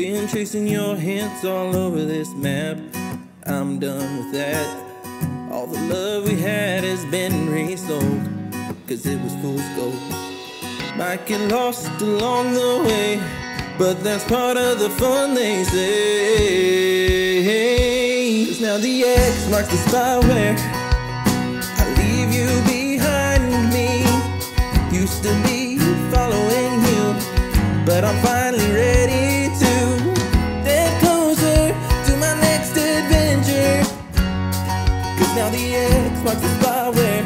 Been chasing your hints all over this map. I'm done with that. All the love we had has been resold. Cause it was fool's gold. Might get lost along the way. But that's part of the fun, they say. Cause now the X marks the spot where now the X marks the spot where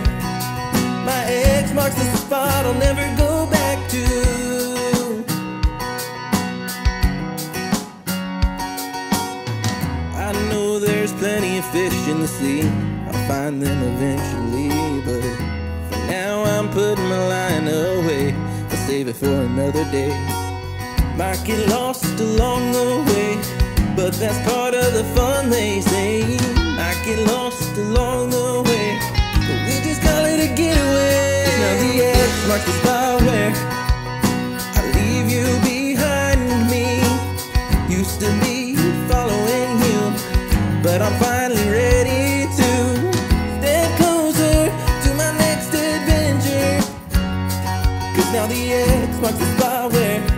my X marks the spot I'll never go back to. I know there's plenty of fish in the sea. I'll find them eventually, but for now I'm putting my line away. I'll save it for another day. Might get lost along the way, but that's part of the fun, they say. Get lost along the way, but we just call it a getaway. Now the X marks the spot where I leave you behind me. Used to be following you, but I'm finally ready to step closer to my next adventure. Cause now the X marks the spot where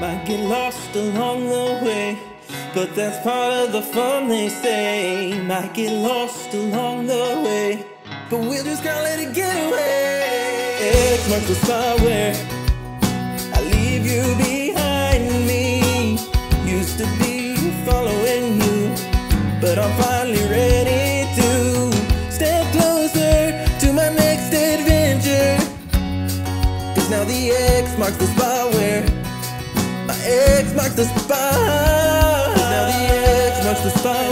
Might get lost along the way, but that's part of the fun, they say. Might get lost along the way, but we'll just call it a getaway. X marks the spot where I leave you behind me. Used to be following you, but I'm finally ready to step closer to my next adventure. Cause now the X marks the spot where X marks the spot. Now the X marks the spot